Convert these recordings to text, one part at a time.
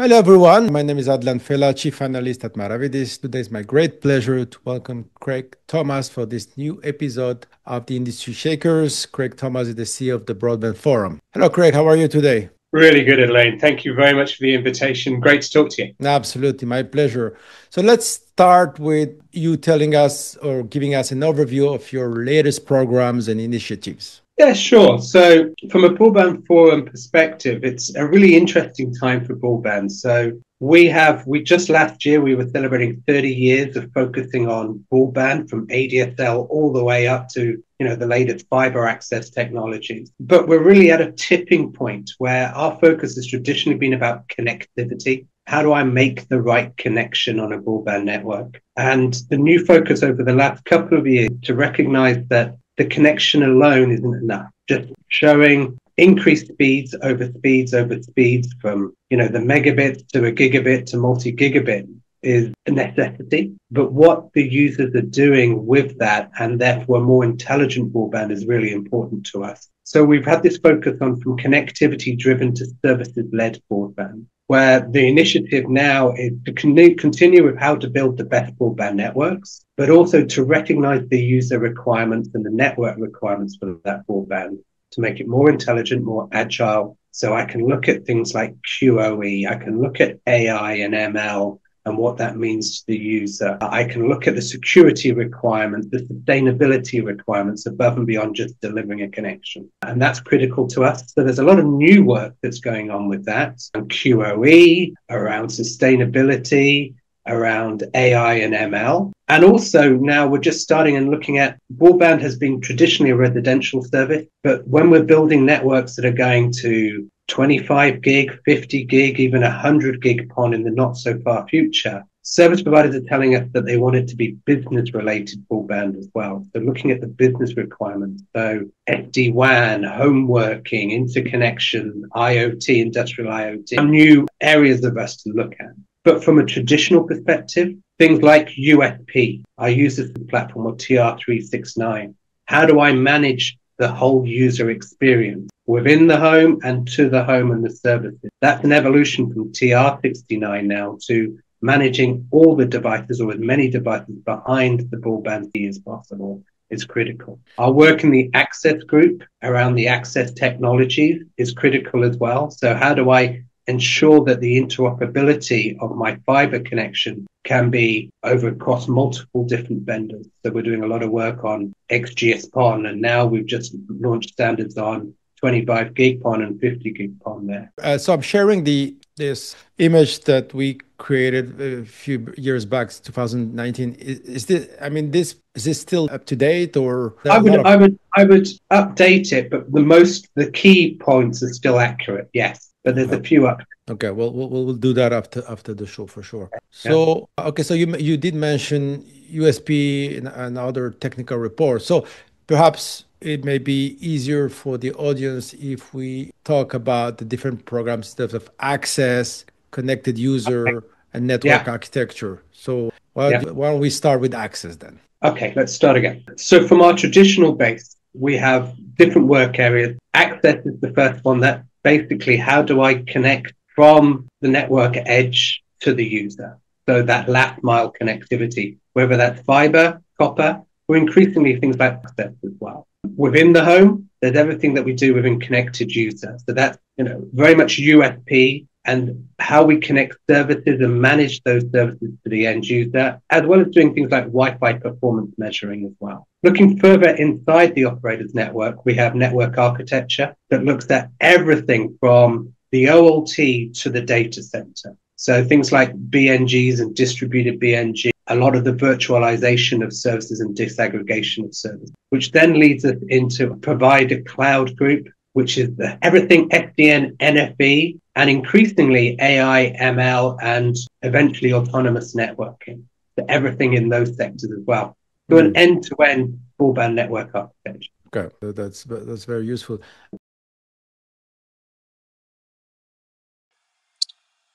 Hello, everyone. My name is Adlane Fellah, Chief Analyst at Maravedis. Today is my great pleasure to welcome Craig Thomas for this new episode of the Industry Shakers. Craig Thomas is the CEO of the Broadband Forum. Hello, Craig. How are you today? Really good, Elaine. Thank you very much for the invitation. Great to talk to you. Absolutely, my pleasure. So let's start with you telling us or giving us an overview of your latest programs and initiatives. Yeah, sure. So, from a broadband forum perspective, it's a really interesting time for broadband. So, we have, we just last year, we were celebrating 30 years of focusing on broadband from ADSL all the way up to, you know, the latest fiber access technologies. But we're really at a tipping point where our focus has traditionally been about connectivity. How do I make the right connection on a broadband network? And the new focus over the last couple of years to recognize that the connection alone isn't enough. Just showing increased speeds over speeds over speeds from, you know, the megabit to a gigabit to multi-gigabit is a necessity. But what the users are doing with that and therefore more intelligent broadband is really important to us. So we've had this focus on from connectivity driven to services led broadband where the initiative now is to continue with how to build the best broadband networks, but also to recognize the user requirements and the network requirements for that broadband to make it more intelligent, more agile. So I can look at things like QoE, I can look at AI and ML and what that means to the user. I can look at the security requirements, the sustainability requirements above and beyond just delivering a connection. And that's critical to us. So there's a lot of new work that's going on with that and QoE, around sustainability, around AI and ML. And also now we're just starting and looking at broadband has been traditionally a residential service, but when we're building networks that are going to 25 gig, 50 gig, even 100 gig PON in the not so far future. Service providers are telling us that they want it to be business related broadband as well. So looking at the business requirements. So SD WAN, home working, interconnection, IoT, industrial IoT, new areas of us to look at. But from a traditional perspective, things like USP, I use this platform or TR369. How do I manage the whole user experience? within the home and to the home and the services. That's an evolution from TR69 now to managing all the devices or as many devices behind the broadband as possible is critical. Our work in the access group around the access technologies is critical as well. So how do I ensure that the interoperability of my fiber connection can be over across multiple different vendors. So we're doing a lot of work on XGS-PON and now we've just launched standards on 25 gig PON and 50 gig PON there. Uh, so I'm sharing the this image that we created a few years back, 2019. Is, is this? I mean, this is this still up to date or? I would, of... I would, I would update it, but the most, the key points are still accurate. Yes, but there's a few up. Okay, well, we'll we'll do that after after the show for sure. So, yeah. okay, so you you did mention USP and, and other technical reports. So perhaps it may be easier for the audience if we talk about the different programs in terms of access, connected user, okay. and network yeah. architecture. So why, yeah. why don't we start with access then? Okay, let's start again. So from our traditional base, we have different work areas. Access is the first one that basically how do I connect from the network edge to the user? So that last mile connectivity, whether that's fiber, copper, or increasingly things like access as well within the home, there's everything that we do within connected user. So that's, you know, very much USP and how we connect services and manage those services to the end user, as well as doing things like Wi-Fi performance measuring as well. Looking further inside the operator's network, we have network architecture that looks at everything from the OLT to the data center. So things like BNGs and distributed BNG a lot of the virtualization of services and disaggregation of services, which then leads us into a provider cloud group, which is the, everything SDN, NFV, and increasingly AI, ML, and eventually autonomous networking. So everything in those sectors as well. So an hmm. end-to-end broadband network architecture. Okay, that's that's very useful.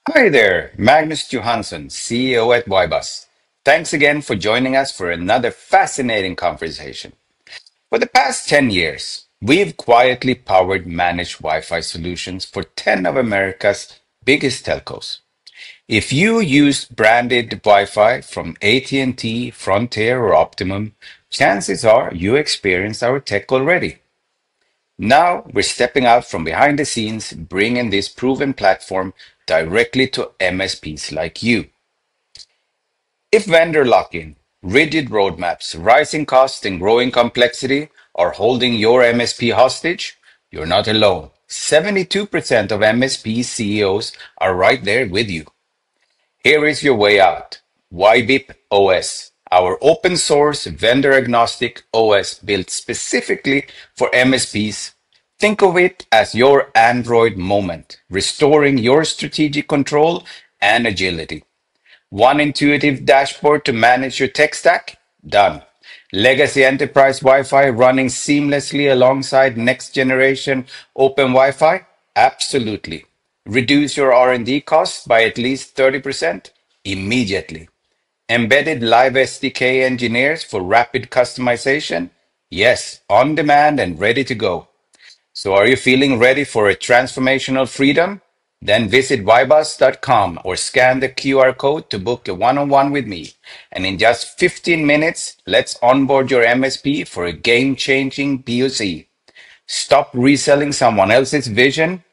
Hi there, Magnus Johansson, CEO at WiBUZ. Thanks again for joining us for another fascinating conversation. For the past 10 years, we've quietly powered managed Wi Fi solutions for 10 of America's biggest telcos. If you use branded Wi-Fi from AT&T, Frontier, or Optimum, chances are you experience our tech already. Now we're stepping out from behind the scenes, bringing this proven platform directly to MSPs like you. If vendor lock-in, rigid roadmaps, rising costs, and growing complexity are holding your MSP hostage, you're not alone. 72% of MSP CEOs are right there with you. Here is your way out. YBIP OS, our open source vendor agnostic OS built specifically for MSPs. Think of it as your Android moment, restoring your strategic control and agility. One intuitive dashboard to manage your tech stack? Done. Legacy enterprise Wi-Fi running seamlessly alongside next generation open Wi-Fi? Absolutely. Reduce your R&D costs by at least 30% immediately. Embedded live SDK engineers for rapid customization? Yes, on demand and ready to go. So are you feeling ready for a transformational freedom? Then visit wibuz.com or scan the QR code to book a one-on-one with me. And in just 15 minutes, let's onboard your MSP for a game-changing POC. Stop reselling someone else's vision.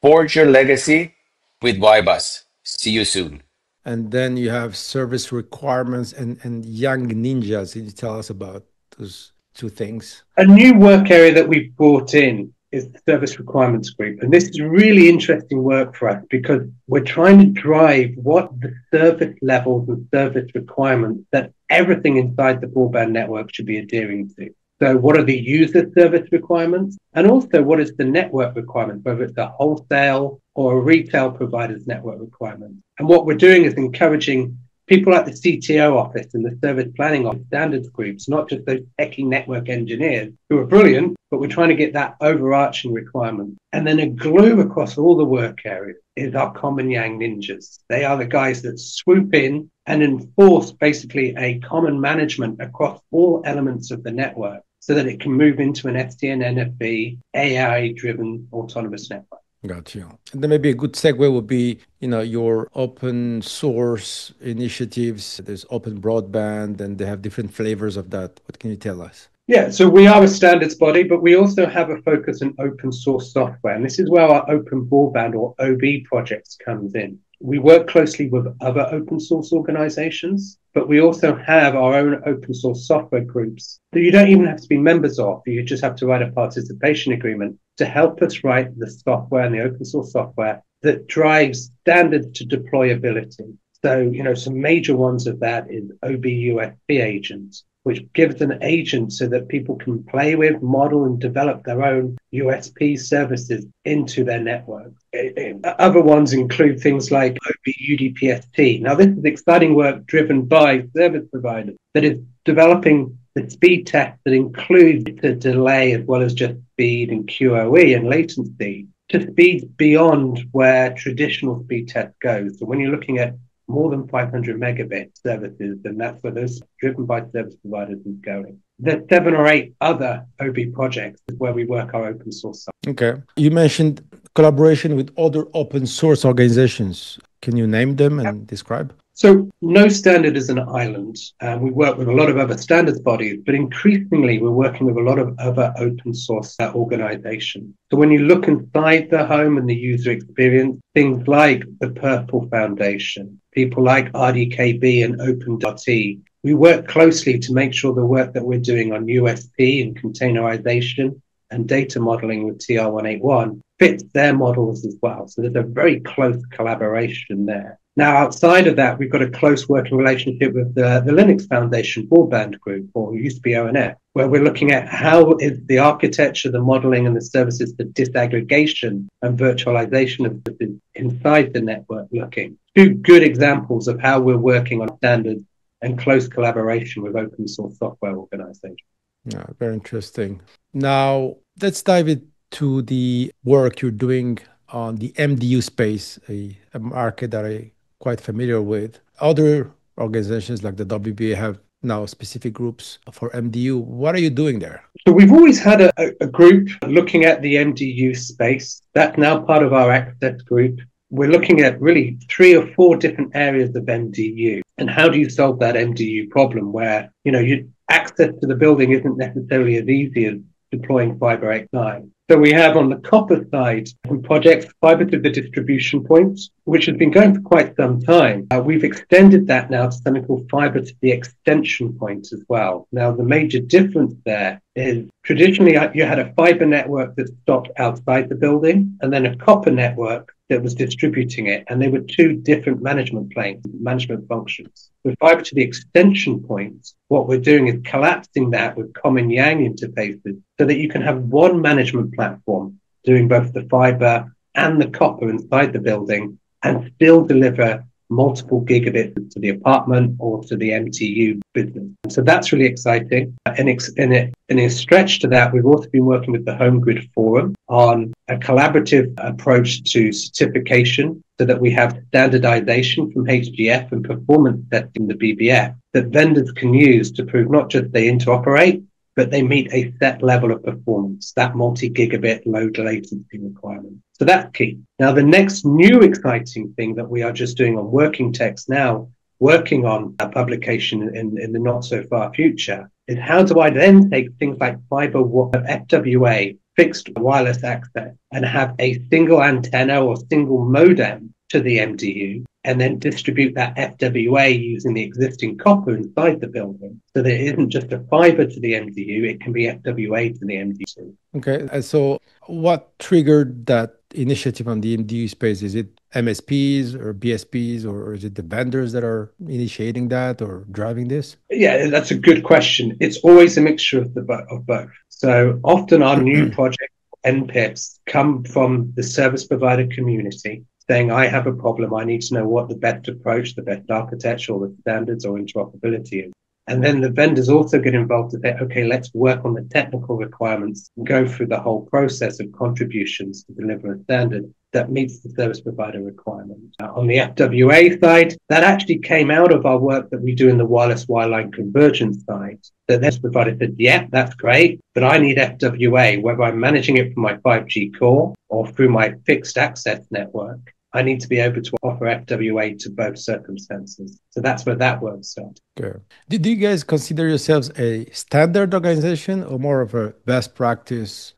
Forge your legacy with WiBUZ. See you soon. And then you have service requirements and, and YANG ninjas. Can you tell us about those two things? A new work area that we brought in is the service requirements group. And this is really interesting work for us because we're trying to drive what the service levels and service requirements that everything inside the broadband network should be adhering to. So what are the user service requirements? And also what is the network requirement, whether it's a wholesale or a retail provider's network requirement? And what we're doing is encouraging people at the CTO office and the service planning office standards groups, not just those techie network engineers who are brilliant, but we're trying to get that overarching requirement. And then a glue across all the work areas is our common YANG ninjas. They are the guys that swoop in and enforce basically a common management across all elements of the network so that it can move into an SDN NFV AI driven autonomous network. Got you. And then maybe a good segue would be, you know, your open source initiatives. There's open broadband and they have different flavors of that. What can you tell us? Yeah, so we are a standards body, but we also have a focus on open source software. And this is where our open broadband or OB projects comes in. We work closely with other open source organizations, but we also have our own open source software groups that you don't even have to be members of. You just have to write a participation agreement to help us write the software and the open source software that drives standards to deployability. So, you know, some major ones of that is OBUSP agents, which gives an agent so that people can play with, model, and develop their own USP services into their network. Eh, eh, other ones include things like OBUDPST. Now, this is exciting work driven by service providers that is developing the speed test that includes the delay as well as just speed and QoE and latency to speeds beyond where traditional speed test goes. So when you're looking at more than 500 megabit services, and that's where those driven by service providers is going. There's seven or eight other OB projects where we work our open source. Okay. You mentioned collaboration with other open source organizations. Can you name them and describe? So, no standard is an island. Um, we work with a lot of other standards bodies, but increasingly we're working with a lot of other open source uh, organizations. So, when you look inside the home and the user experience, things like the Purple Foundation, people like RDK-B and OpenWRT, we work closely to make sure the work that we're doing on USP and containerization and data modeling with TR181 fits their models as well. So there's a very close collaboration there. Now, outside of that, we've got a close working relationship with the, the Linux Foundation broadband group, or used to be ONF, where we're looking at how is the architecture, the modeling, and the services for disaggregation and virtualization of the, inside the network looking. Two good examples of how we're working on standards and close collaboration with open source software organizations. Yeah, very interesting. Now, let's dive into the work you're doing on the MDU space, a, a market that I quite familiar with. Other organizations like the WBA have now specific groups for MDU. What are you doing there? So we've always had a, a, group looking at the MDU space. That's now part of our access group. we're looking at really three or four different areas of MDU. And how do you solve that MDU problem where, you know, you, access to the building isn't necessarily as easy as deploying fiber X9. So we have on the copper side some projects, fiber to the distribution points, which has been going for quite some time. Uh, we've extended that now to something called fiber to the extension point as well. Now, the major difference there is traditionally uh, you had a fiber network that stopped outside the building and then a copper network that was distributing it. And they were two different management planes, management functions. With fiber to the extension points, what we're doing is collapsing that with common YANG interfaces so that you can have one management platform doing both the fiber and the copper inside the building and still deliver multiple gigabits to the apartment or to the MTU business. So that's really exciting. And in a, stretch to that, we've also been working with the Home Grid Forum on a collaborative approach to certification so that we have standardization from HGF and performance testing the BBF that vendors can use to prove not just they interoperate, but they meet a set level of performance, that multi-gigabit low latency requirement. So that's key. Now, the next new exciting thing that we are just doing on working text now, working on a publication in, in the not so far future, is how do I then take things like fiber FWA, fixed wireless access, and have a single antenna or single modem to the MDU and then distribute that FWA using the existing copper inside the building. So there isn't just a fiber to the MDU, it can be FWA to the MDU. Okay. Uh, so what triggered that initiative on the MDU space? Is it MSPs or BSPs or is it the vendors that are initiating that or driving this? Yeah, that's a good question. It's always a mixture of the of both. So often our new project NPIPs come from the service provider community saying, I have a problem. I need to know what the best approach, the best architecture, or the standards or interoperability is. And then the vendors also get involved to say, okay, let's work on the technical requirements and go through the whole process of contributions to deliver a standard that meets the service provider requirement. On the FWA side, that actually came out of our work that we do in the wireless wireline convergence side. That service provider said, yeah, that's great, but I need FWA, whether I'm managing it from my 5G core or through my fixed access network. I need to be able to offer FWA to both circumstances. So that's where that work started. Okay. Did you guys consider yourselves a standard organization or more of a best practice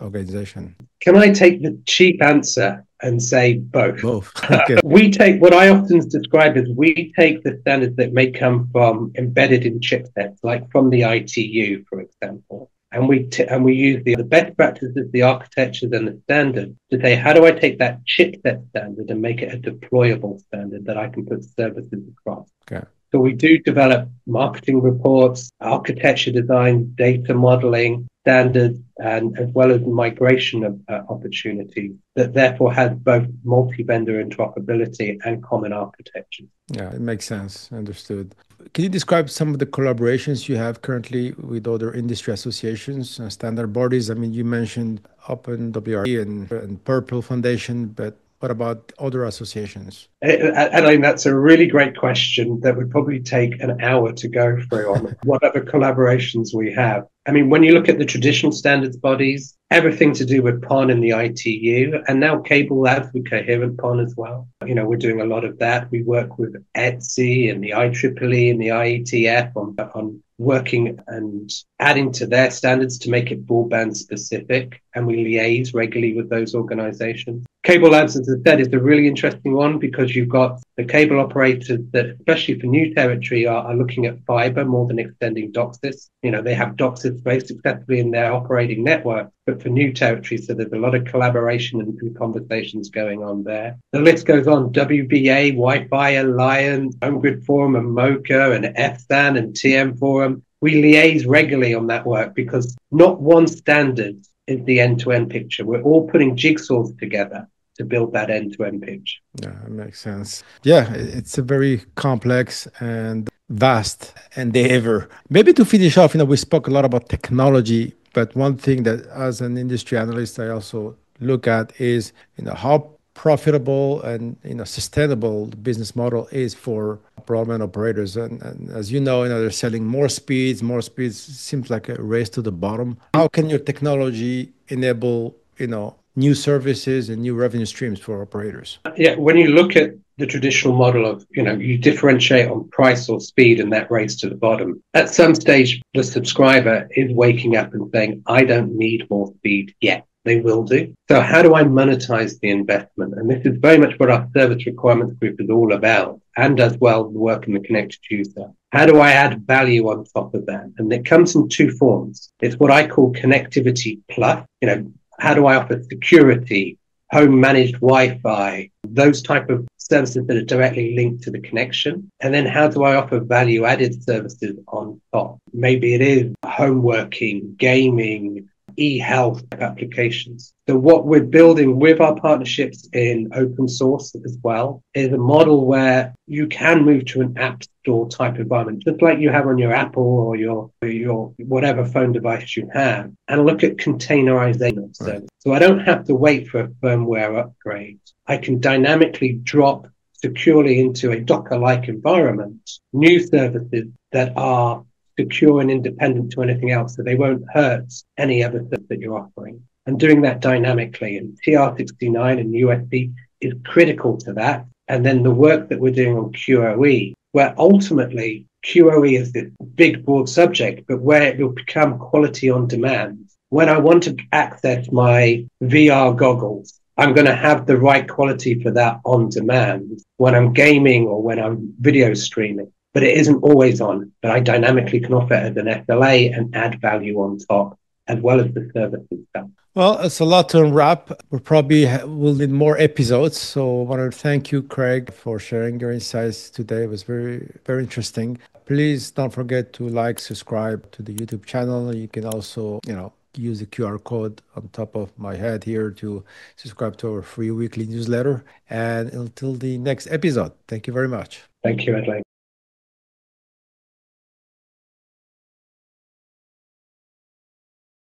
organization? Can I take the cheap answer and say both? Both. Okay. we take what I often describe as we take the standards that may come from embedded in chipsets, like from the ITU, for example and we t- and we use the, the best practices, the architectures, and the standards to say how do I take that chipset standard and make it a deployable standard that I can put services across. Okay. So we do develop marketing reports, architecture design, data modeling, standards, and as well as migration of, uh, opportunities that therefore has both multi-vendor interoperability and common architecture. Yeah, it makes sense. Understood. Can you describe some of the collaborations you have currently with other industry associations, and standard bodies? I mean, you mentioned OpenWRT and, and Purple Foundation, but what about other associations? And I think that's a really great question that would probably take an hour to go through on what other collaborations we have. I mean, when you look at the traditional standards bodies, everything to do with PON and the ITU, and now CableLabs with Coherent PON as well. You know, we're doing a lot of that. We work with ETSI and the IEEE and the IETF on, on working and adding to their standards to make it broadband specific. And we liaise regularly with those organizations. CableLabs, as I said, is a really interesting one because you've got the cable operators that, especially for new territory, are, are looking at fiber more than extending DOCSIS. You know, they have DOCSIS very successfully in their operating network, but for new territories, so there's a lot of collaboration and, and conversations going on there. The list goes on: WBA, Wi-Fi Alliance, Home Grid Forum, and MoCA, and FSAN and TM Forum. We liaise regularly on that work because not one standard is the end-to-end picture. We're all putting jigsaws together to build that end-to-end picture. Yeah, it makes sense. Yeah, it's a very complex and vast endeavor. Maybe to finish off, you know, we spoke a lot about technology, but one thing that as an industry analyst I also look at is, you know, how profitable and you know sustainable the business model is for broadband operators and, and, as you know you know they're selling more speeds more speeds seems like a race to the bottom how can your technology enable you know new services and new revenue streams for operators. Yeah, when you look at the traditional model of, you know, you differentiate on price or speed and that race to the bottom. At some stage, the subscriber is waking up and saying, I don't need more speed yet. They will do. So how do I monetize the investment? And this is very much what our service requirements group is all about and as well the work in the connected user. How do I add value on top of that? And it comes in two forms. It's what I call connectivity plus, you know, how do I offer security, home managed Wi-Fi, those type of services that are directly linked to the connection? And then how do I offer value added services on top? Maybe it is home working, gaming, e-health applications. So what we're building with our partnerships in open source as well is a model where you can move to an app store type environment, just like you have on your Apple or your your whatever phone device you have, and look at containerization. Right. So I don't have to wait for a firmware upgrade. I can dynamically drop securely into a Docker-like environment new services that are secure and independent to anything else, so they won't hurt any other stuff that you're offering. And doing that dynamically, and TR69 and USP is critical to that. And then the work that we're doing on QoE, where ultimately QoE is this big, broad subject, but where it will become quality on demand. When I want to access my VR goggles, I'm going to have the right quality for that on demand when I'm gaming or when I'm video streaming but it isn't always on. But I dynamically can offer it as an SLA and add value on top, as well as the service itself. Well, it's a lot to unwrap. We probably will need more episodes. So I want to thank you, Craig, for sharing your insights today. It was very, very interesting. Please don't forget to like, subscribe to the YouTube channel. You can also, you know, use the QR code on top of my head here to subscribe to our free weekly newsletter. And until the next episode, thank you very much. Thank you, Adelaide.